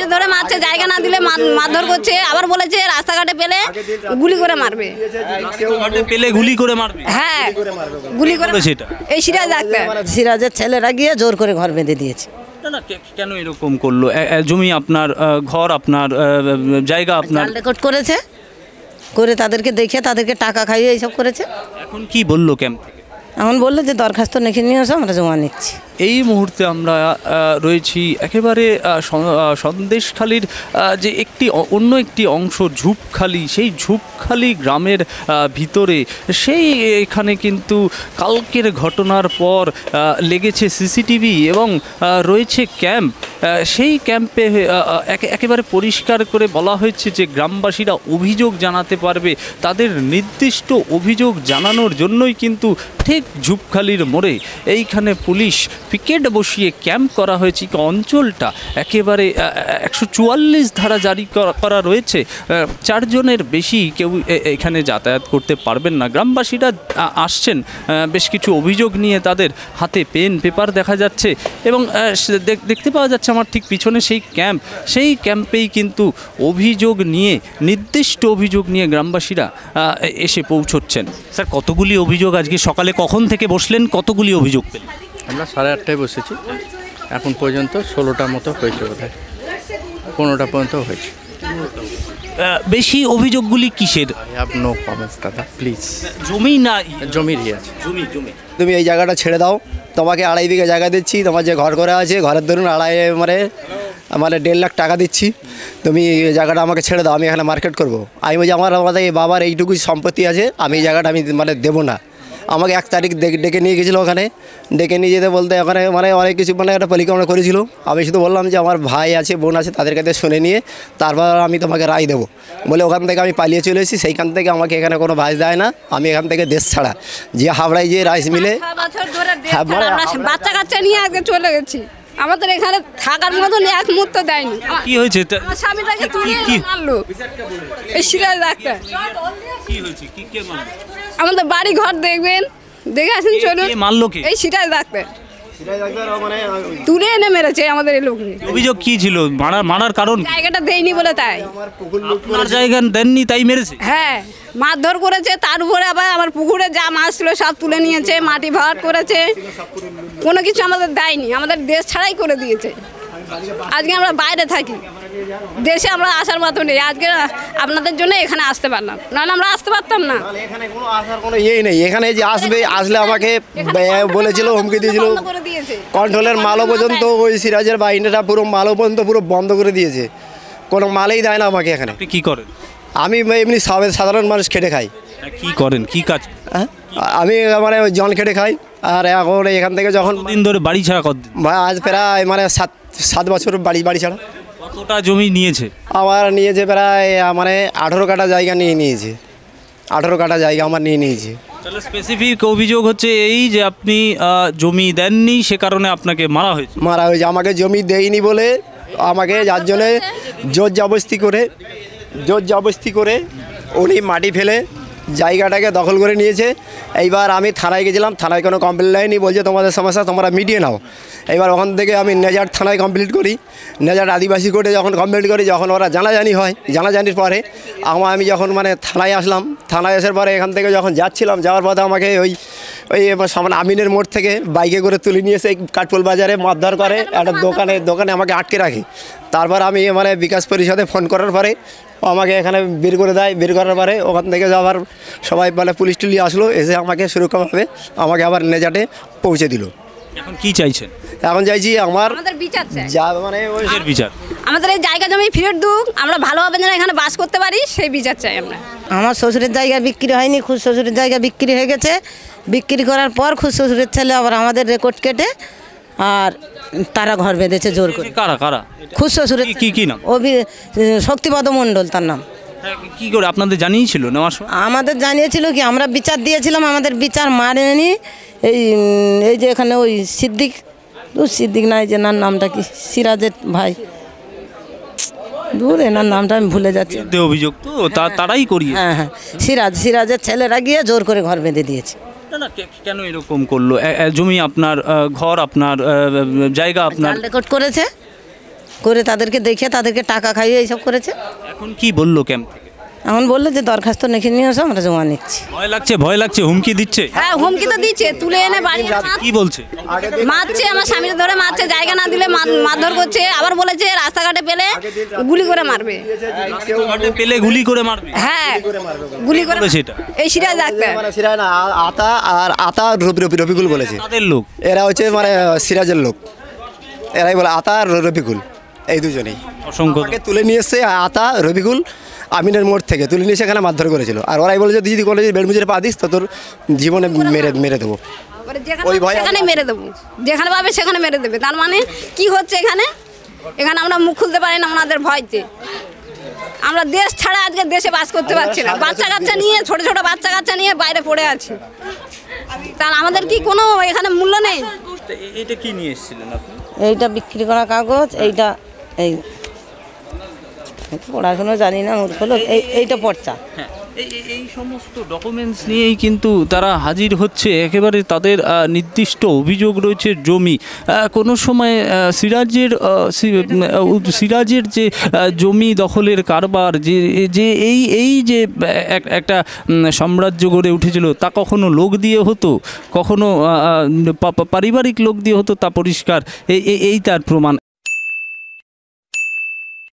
পিছে ধরে মারছে জায়গা না দিলে মার- মারধর করছে আবার বলেছে রাস্তাঘাটে পেলে গুলি করে মারবে। পেলে গুলি করে মারবে? হ্যাঁ গুলি করে এই সিরাজ ডাক্তার। সিরাজের ছেলেরা গিয়ে জোর করে ঘর বেঁধে দিয়েছে। না না কেন এরকম করল? জমি আপনার ঘর আপনার জায়গা আপনার। রেকর্ড করেছে করে তাদেরকে দেখে তাদেরকে টাকা খাইয়ে এইসব করেছে। এখন কি বলল ক্যাম্প এখন বলল যে দরখাস্ত লিখে নিয়ে আসো আমরা জমা নিচ্ছি। এই মুহূর্তে আমরা রয়েছি একেবারে সন্দেশখালির যে একটি অন্য একটি অংশ ঝুপখালি, সেই ঝুপখালি গ্রামের ভিতরে। সেই এখানে কিন্তু কালকের ঘটনার পর লেগেছে সিসিটিভি এবং রয়েছে ক্যাম্প। সেই ক্যাম্পে একেবারে পরিষ্কার করে বলা হয়েছে যে গ্রামবাসীরা অভিযোগ জানাতে পারবে। তাদের নির্দিষ্ট অভিযোগ জানানোর জন্যই কিন্তু ঠিক ঝুপখালির মোড়ে এইখানে পুলিশ পিকেট বসিয়ে ক্যাম্প করা হয়েছে অঞ্চলটা? একেবারে একশো চুয়াল্লিশ ধারা জারি করা- রয়েছে। চারজনের বেশি কেউ এখানে যাতায়াত করতে পারবেন না। গ্রামবাসীরা আসছেন। বেশ কিছু অভিযোগ নিয়ে তাদের হাতে পেন, পেপার দেখা যাচ্ছে এবং দেখতে পাওয়া যাচ্ছে আমার ঠিক পিছনে সেই ক্যাম্প সেই ক্যাম্পেই কিন্তু অভিযোগ নিয়ে, নির্দিষ্ট অভিযোগ নিয়ে গ্রামবাসীরা এসে পৌঁছচ্ছেন। স্যার, কতগুলি অভিযোগ আজকে সকালে কখন থেকে বসলেন? কতগুলি অভিযোগ পেলেন? আমরা সাড়ে আটটায় বসেছি। এখন পর্যন্ত ষোলোটার মতো হয়েছে হয় পনেরোটা পর্যন্ত হয়েছে। বেশি অভিযোগগুলি কিসের? আই হ্যাভ নো কমেন্টস দাদা প্লিজ জমি না জমিরই আছে। জমি জমি। তুমি এই জায়গাটা ছেড়ে দাও। তোমাকে আড়াই বিঘা জায়গা দিচ্ছি। তোমার যে ঘর করে আছে ঘরের ধরুন আড়াই মানে মানে দেড় লাখ টাকা দিচ্ছি। তুমি এই জায়গাটা আমাকে ছেড়ে দাও আমি এখানে মার্কেট করব। আমি বলছি আমার আমাদের এই বাবার এইটুকু সম্পত্তি আছে আমি এই জায়গাটা আমি মানে দেবো না। আমাকে এক তারিখ ডেকে- ডেকে নিয়ে গেছিল ওখানে। ডেকে নিয়ে যেতে বলতে ওখানে মানে অনেক কিছু মানে একটা পরিক্রমা করেছিল। আমি শুধু বললাম যে আমার ভাই আছে বোন আছে তাদের কাছে শুনে নিয়ে তারপর আমি তোমাকে রায় দেবো। বলে ওখান থেকে আমি পালিয়ে চলে এসেছি। সেইখান থেকে আমাকে এখানে কোনো ভাই দেয় না। আমি এখান থেকে দেশ ছাড়া। যে হাওড়ায় যে রাইস মিলে ছ বছর ধরে দেশ হ্যাঁ, বাচ্চা কাচ্চা নিয়ে আগে চলে গেছি। আমাদের এখানে থাকার মতন এক মুহূর্ত দেয়নি। কি হয়েছে? স্বামীটাকে তুলে মারলো। এই সিরাজ ডাক্তার কি হয়েছে? কি কে মারলো? আমাদের বাড়ি ঘর দেখবেন। দেখে আসেন চলুন কে মারলো কে? এই সিরাজ ডাক্তার। তুলে এনে মেরেছে আমাদের এই অভিযোগ কি ছিল? মারার মারার কারণ? জায়গাটা দেয়নি বলে তাই। আপনার জায়গা দেননি তাই মেরেছে? হ্যাঁ মারধর করেছে তার উপরে আবার আমার পুকুরে যা মাছ ছিল সব তুলে নিয়েছে মাটি ভাট করেছে। কোনো কিছু আমাদের দেয়নি আমাদের দেশ ছাড়াই করে দিয়েছে। আজকে আমরা বাইরে থাকি। দেশে আমরা আসার মতো নেই। আজকে আপনাদের জন্য এখানে আসতে পারলাম। নাহলে আমরা আসতে পারতাম না। এখানে কোনো আসার কোনো ইয়েই নেই। এখানে যে আসবে আসলে আমাকে বলেছিল হুমকি দিয়েছিল। কন্ট্রোলের মালও পর্যন্ত ওই সিরাজের বাহিনীটা পুরো মালও পর্যন্ত পুরো বন্ধ করে দিয়েছে। কোনো মালেই দেয় না আমাকে এখানে। কি করেন? আমি এমনি সাবে- সাধারণ মানুষ খেটে খাই। কি করেন? কি কাজ? হ্যাঁ? আমি মানে ওই জন খেটে খাই। আর এখন এখান থেকে যখন দিন ধরে বাড়ি ছাড়া ভাই আজ প্রায় মানে সাত সাত বছর বাড়ি বাড়ি ছাড়া। কতটা জমি নিয়েছে? আমার নিয়েছে প্রায় মানে আঠেরো কাটা জায়গা নিয়ে নিয়েছে। আঠেরো কাটা জায়গা আমার নিয়ে নিয়েছে। তাহলে স্পেসিফিক অভিযোগ হচ্ছে এই যে আপনি জমি দেননি সে কারণে আপনাকে মারা হয়েছে। মারা হয়েছে। আমাকে জমি দেয়নি বলে আমাকে যার জন্যে জোর জবস্তি করে জোর জবস্তি করে উনি মাটি ফেলে জায়গাটাকে দখল করে নিয়েছে। এইবার আমি থানায় গেছিলাম, থানায় কোনো কমপ্লেন নেয়নি বলছে তোমাদের সমস্যা, তোমরা মিটিয়ে নাও। এইবার ওখান থেকে আমি নেজার থানায় কমপ্লিট করি। নেজার আদিবাসী কোর্টে যখন কমপ্লিট করি, যখন ওরা জানাজানি হয়, জানাজানির পরে আমার আমি যখন মানে থানায় আসলাম, থানায় আসার পরে এখান থেকে যখন যাচ্ছিলাম, যাওয়ার পথে আমাকে ওই ওই সামনে আমিনের মোড় থেকে বাইকে করে তুলে নিয়ে এসে কাঠপুল বাজারে মারধর করে, একটা দোকানে দোকানে আমাকে আটকে রাখে। তারপর আমি মানে বিকাশ পরিষদে ফোন করার পরে আমাকে এখানে বের করে দেয় বের করার পরে ওখান থেকে আবার সবাই মানে পুলিশ টুলি আসলো এসে আমাকে সুরক্ষাভাবে আমাকে আবার নেজাটে পৌঁছে দিল। এখন কি চাইছেন? এখন চাইছি আমার বিচার যা মানে বিচার? আমাদের এই জায়গা জমি ফেরত দুক আমরা ভালোভাবে যেন এখানে বাস করতে পারি সেই বিচার চাই আমরা। আমার শ্বশুরের জায়গা বিক্রি হয়নি খুদ শ্বশুরের জায়গা বিক্রি হয়ে গেছে। বিক্রি করার পর খুদ শ্বশুরের ছেলে আবার আমাদের রেকর্ড কেটে আর তারা ঘর বেঁধেছে জোর করে। কারা কারা? খুদ শ্বশুরের কি- কি- নাম? অভি শক্তিপদ মণ্ডল তার নাম। হ্যাঁ, কি করে আপনাদের জানিয়েছিল নেওয়ার আমাদের জানিয়েছিল কি আমরা বিচার দিয়েছিলাম আমাদের বিচার মারেনি। এই এই যে এখানে ওই সিদ্দিক দূর সিদ্দিক নাই যে নার নামটা কি? সিরাজের ভাই। দূর এনার নামটা আমি ভুলে যাচ্ছি। অভিযোগ তা- তারাই করি হ্যাঁ হ্যাঁ। সিরাজ সিরাজের ছেলেরা গিয়ে জোর করে ঘর বেঁধে দিয়েছে। না না কেন এরকম করল? জমি আপনার ঘর আপনার জায়গা আপনার? রেকর্ড করেছে। করে তাদেরকে দেখে তাদেরকে টাকা খাইয়ে এইসব করেছে। এখন কি বলল ক্যাম্প থেকে? এখন বলল যে দরখাস্ত লিখে নিয়ে এসো আমরা জমা নিচ্ছি। ভয় লাগছে ভয় লাগছে হুমকি দিচ্ছে। হ্যাঁ হুমকি তো দিচ্ছে তুলে এনে বাড়ি কি বলছে? মারছে আমার স্বামীর ধরে মারছে জায়গা না দিলে মার- মারধর করছে আবার বলেছে রাস্তাঘাটে পেলে গুলি করে মারবে। পেলে গুলি করে মারবে। হ্যাঁ গুলি করে বলেছে এটা? এই সিরাজ ডাক্তার। মানে সিরাজ না, আতা আর আতা রবি রবি রবিকুল বলেছে। তাদের লোক। এরা হচ্ছে মানে সিরাজের লোক। এরাই বলে আতা আর রবিকুল। এই দুজনেই। অসংখ্য আমাকে তুলে নিয়ে এসছে আতা রবিকুল আমিনের মোড় থেকে। তুলে নিয়ে সেখানে মারধর করেছিল। আর ওরাই বলে যে তুই যদি কোনো বেডমুজের পা দিস তো তোর জীবনে মেরে মেরে দেবো। ওই ভয়ে সেখানে মেরে দেবো। যেখানে পাবে সেখানে মেরে দেবে। তার মানে কি হচ্ছে এখানে? এখানে আমরা মুখ খুলতে পারি না ওনাদের ভয়তে। আমরা দেশ ছাড়া আজকে দেশে বাস করতে পারছি না। বাচ্চা কাচ্চা নিয়ে ছোট ছোট বাচ্চা কাচ্চা নিয়ে বাইরে পড়ে আছি। তার আমাদের কি কোনো এখানে মূল্য নেই? এটা কি নিয়ে এসেছিলেন আপনি? এইটা বিক্রি করা কাগজ এইটা এই পড়াশুনো জানি না, মূর্খ এইটা পর্চা হ্যাঁ এই সমস্ত ডকুমেন্টস নিয়েই কিন্তু তারা হাজির হচ্ছে। একেবারে তাদের নির্দিষ্ট অভিযোগ রয়েছে জমি। কোনো সময় সিরাজের সিরাজের যে জমি দখলের কারবার, যে যে এই এই যে এক- একটা সাম্রাজ্য গড়ে উঠেছিল, তা কখনো লোক দিয়ে হতো? কখনো পারিবারিক লোক দিয়ে হতো? তা পরিষ্কার। এই- এই তার প্রমাণ।